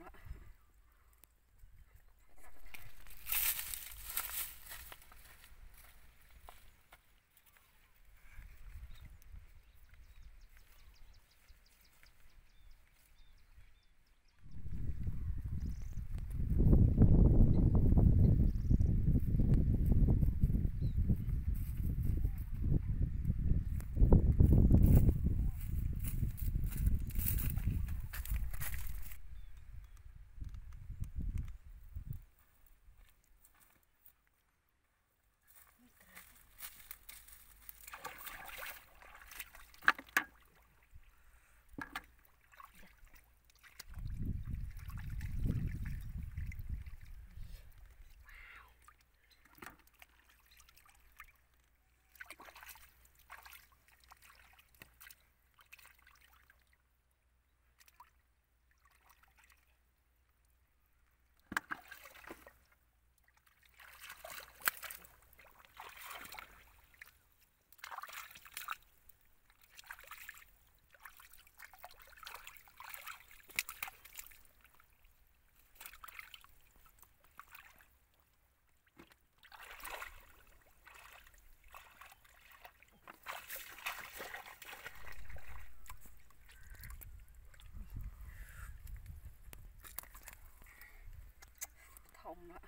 ล not.